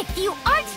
If you aren't